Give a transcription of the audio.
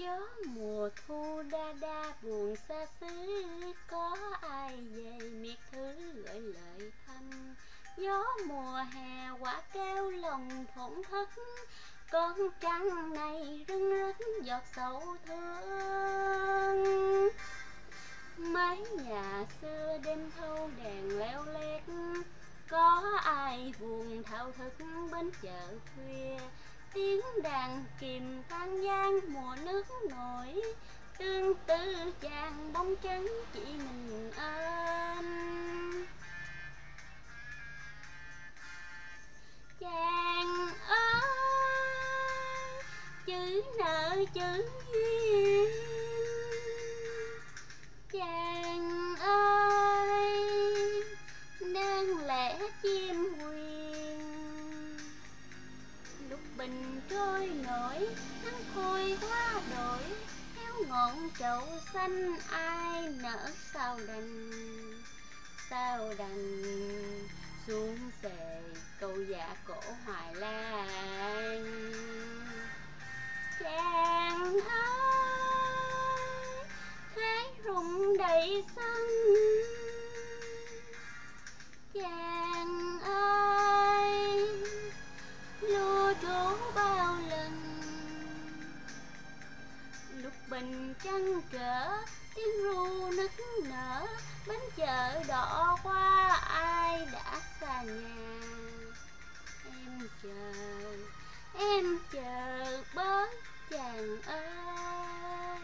gió mùa thu đa đa buồn xa xứ. Có ai về miệt thứ gửi lời thăm? Gió mùa hè quả kêu lòng thổn thức. Con trăng này rưng rức giọt sầu thương. Mái nhà xưa đêm thâu đèn leo lét. Có ai buồn thao thức bên chợ khuya? Tiếng đàn kìm tan gian, mùa nước nổi tương tư chàng bóng trắng chỉ mình ôm. Chàng ơi, chữ nợ chữ duyên. Trôi nổi nắng khôi hoa đổi theo ngọn chậu xanh, ai nở sao đành sao đành. Xuống xề câu dạ cổ hoài lan chàng ơi thế rụng đầy sân bình trăng trở, tiếng ru nức nở bến chợ đỏ qua ai đã xa nhà. Em chờ em chờ bớt chàng ơi.